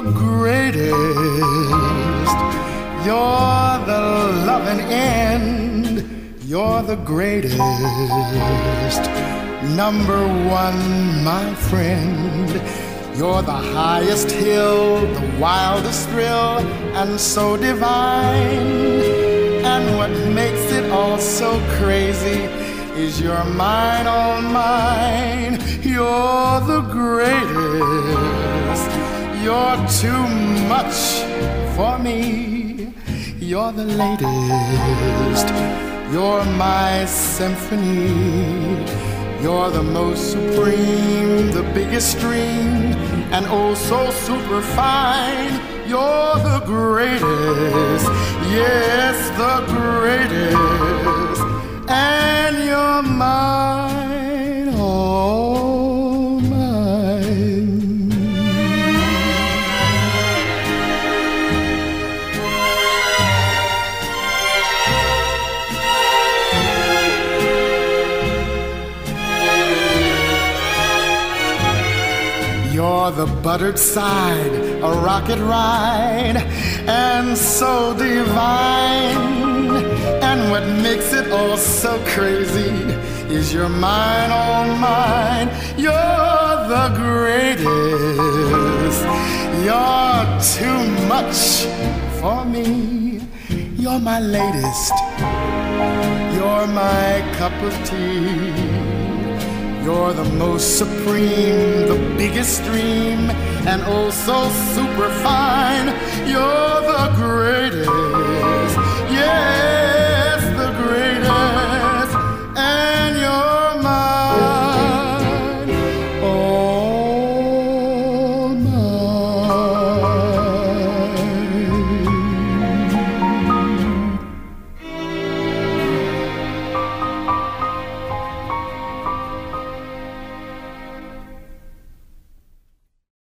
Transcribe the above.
the greatest. You're the loving end. You're the greatest. Number one, my friend. You're the highest hill, the wildest thrill, and so divine. And what makes it all so crazy is you're mine, all mine. You're the greatest. You're too much for me. You're the latest. You're my symphony. You're the most supreme, the biggest dream, and oh so super fine. You're the greatest, yes, the greatest, and you're mine, You're the buttered side, a rocket ride, and so divine. And what makes it all so crazy is you're mine, all oh mine. You're the greatest. You're too much for me. You're my latest. You're my cup of tea. You're the most supreme, the biggest dream, and oh so super fine. You're the greatest.